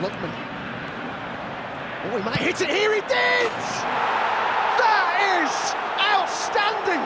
Lookman. Oh, he might hit it here. He did! That is outstanding!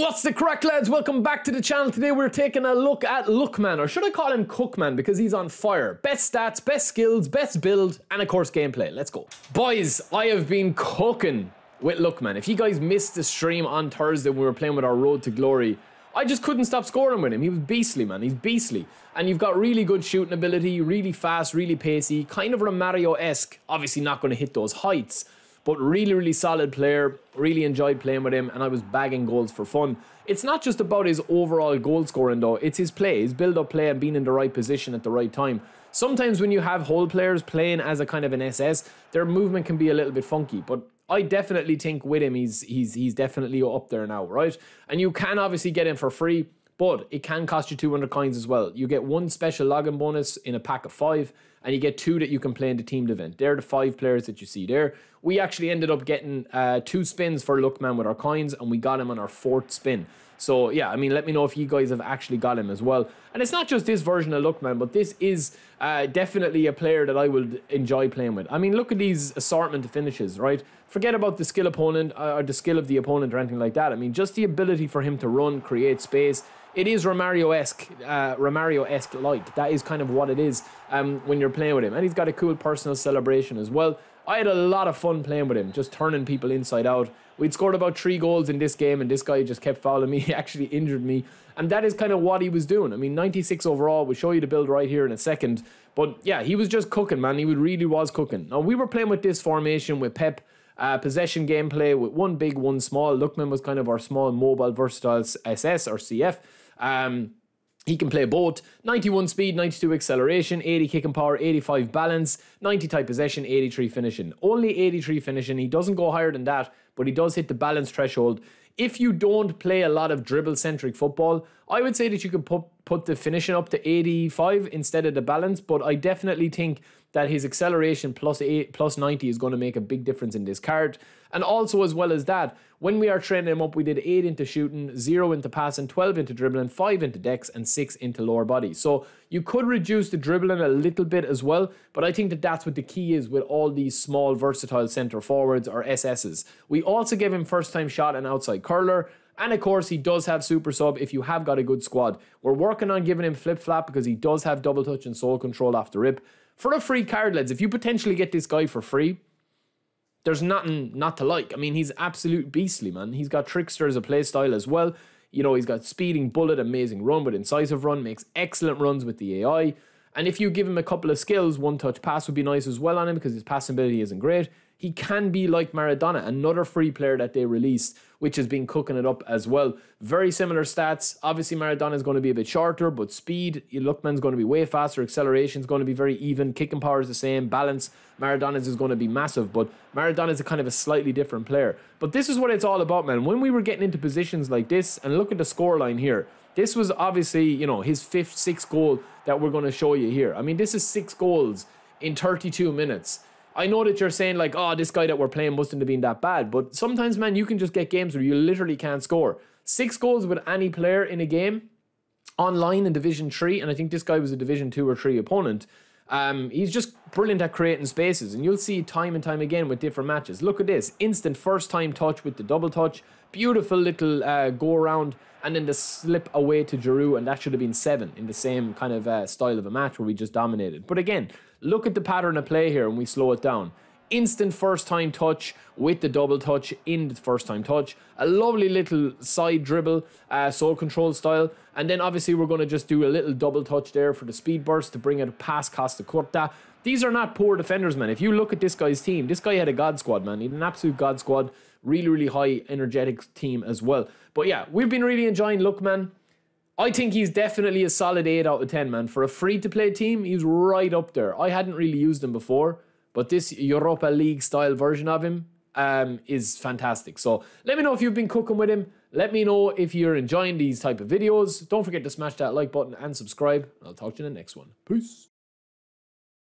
What's the crack, lads? Welcome back to the channel. Today we're taking a look at Lookman, or should I call him Cookman because he's on fire. Best stats, best skills, best build, and of course gameplay. Let's go. Boys, I have been cooking with Lookman. If you guys missed the stream on Thursday when we were playing with our Road to Glory, I just couldn't stop scoring with him. He was beastly, man. He's beastly. And you've got really good shooting ability, really fast, really pacey, kind of Romario-esque. Obviously not going to hit those heights, but really, really solid player. Really enjoyed playing with him, and I was bagging goals for fun. It's not just about his overall goal scoring, though. It's his play, his build-up play, and being in the right position at the right time. Sometimes when you have hole players playing as a kind of an SS, their movement can be a little bit funky, but I definitely think with him, he's he's he's definitely up there now, right? And you can obviously get him for free, but it can cost you 200 coins as well. You get one special login bonus in a pack of five, and you get two that you can play in the teamed event. They're the five players that you see there. We actually ended up getting uh, two spins for Lookman with our coins, and we got him on our fourth spin. So yeah, I mean, let me know if you guys have actually got him as well. And it's not just this version of Lookman, but this is uh, definitely a player that I would enjoy playing with. I mean, look at these assortment finishes, right? Forget about the skill opponent uh, or the skill of the opponent or anything like that. I mean, just the ability for him to run, create space. It is Romario-esque, uh, Romario-esque like. That is kind of what it is um, when you're playing with him. And he's got a cool personal celebration as well. I had a lot of fun playing with him, just turning people inside out. We'd scored about three goals in this game, and this guy just kept fouling me. He actually injured me. And that is kind of what he was doing. I mean, 96 overall. We'll show you the build right here in a second. But yeah, he was just cooking, man. He really was cooking. Now, we were playing with this formation with Pep. Uh, possession gameplay with one big, one small. Lookman was kind of our small, mobile, versatile SS or CF. Um, he can play both 91 speed, 92 acceleration, 80 kicking power, 85 balance, 90 type possession, 83 finishing. Only 83 finishing. He doesn't go higher than that, but he does hit the balance threshold. If you don't play a lot of dribble centric football, I would say that you could put put the finishing up to 85 instead of the balance, but I definitely think that his acceleration plus eight, plus 90 is going to make a big difference in this card. And also, as well as that, when we are training him up, we did 8 into shooting, 0 into passing, 12 into dribbling, 5 into dex, and 6 into lower body. So you could reduce the dribbling a little bit as well, but I think that that's what the key is with all these small, versatile centre forwards or SSs. We also give him first time shot and outside curler. And of course, he does have super sub if you have got a good squad. We're working on giving him flip flap because he does have double touch and sole control the rip for a free card, lads, if you potentially get this guy for free, there's nothing not to like. I mean, he's absolute beastly, man. He's got Trickster as a playstyle as well. You know, he's got speeding bullet, amazing run, but incisive run, makes excellent runs with the AI. And if you give him a couple of skills, one touch pass would be nice as well on him because his passing ability isn't great he can be like Maradona, another free player that they released, which has been cooking it up as well. Very similar stats. Obviously, Maradona is going to be a bit shorter, but speed, Lookman's going to be way faster. Acceleration is going to be very even. Kicking power is the same. Balance, Maradona's is going to be massive, but Maradona is a kind of a slightly different player. But this is what it's all about, man. When we were getting into positions like this, and look at the scoreline here. This was obviously, you know, his fifth, sixth goal that we're going to show you here. I mean, this is six goals in 32 minutes. I know that you're saying like, oh, this guy that we're playing mustn't have been that bad, but sometimes, man, you can just get games where you literally can't score. Six goals with any player in a game online in Division Three, and I think this guy was a Division Two or Three opponent. Um, he's just brilliant at creating spaces, and you'll see time and time again with different matches. Look at this instant first time touch with the double touch, beautiful little uh, go around, and then the slip away to Giroud, and that should have been seven in the same kind of uh, style of a match where we just dominated. But again, Look at the pattern of play here and we slow it down. Instant first time touch with the double touch in the first time touch. A lovely little side dribble, uh, sole control style. And then obviously we're going to just do a little double touch there for the speed burst to bring it past Costacurta. These are not poor defenders, man. If you look at this guy's team, this guy had a god squad, man. He had an absolute god squad. Really, really high energetic team as well. But yeah, we've been really enjoying Lookman. I think he's definitely a solid 8 out of 10, man. For a free to play team, he's right up there. I hadn't really used him before, but this Europa League style version of him um, is fantastic. So let me know if you've been cooking with him. Let me know if you're enjoying these type of videos. Don't forget to smash that like button and subscribe. I'll talk to you in the next one. Peace.